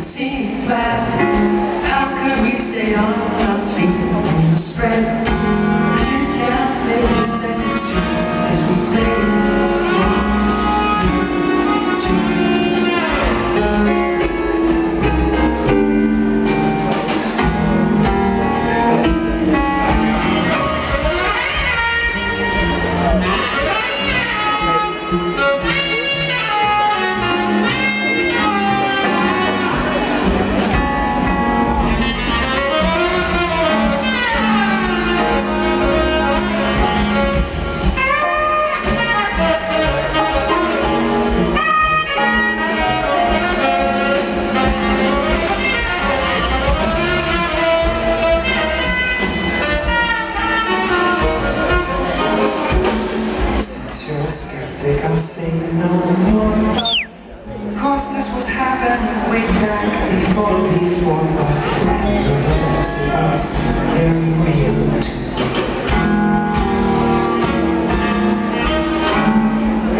see flat. 44 miles every route.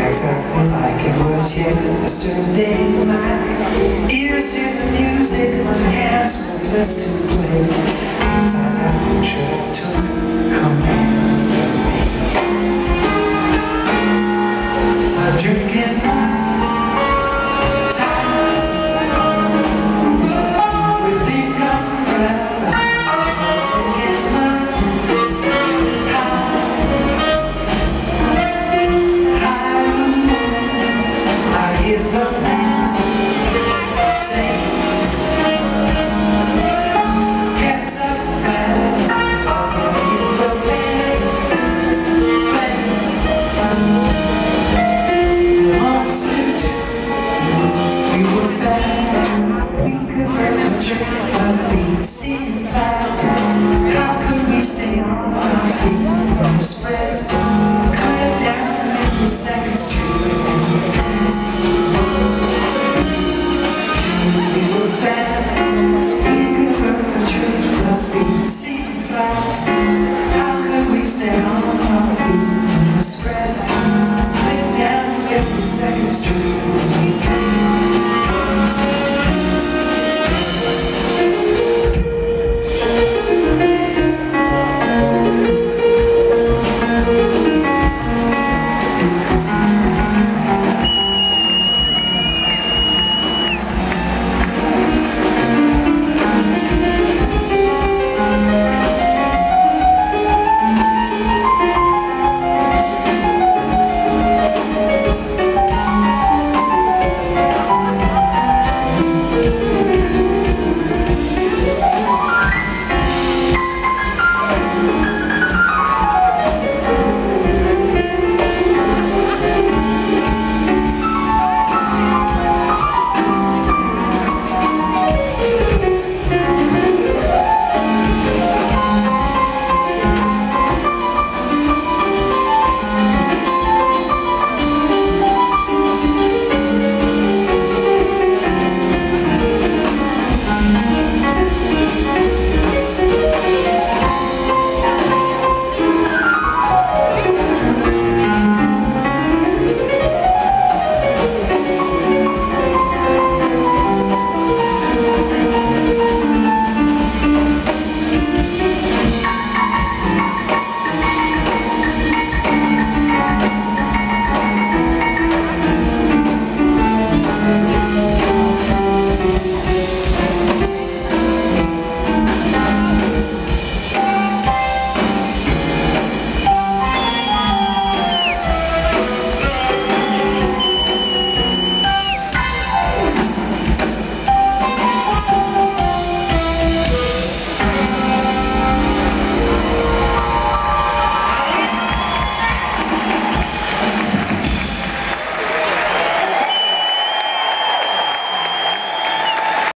Exactly like it was yesterday My ears hear the music, my hands were blessed to play inside that picture. sit on the concrete, spread out, lay down 52nd Street.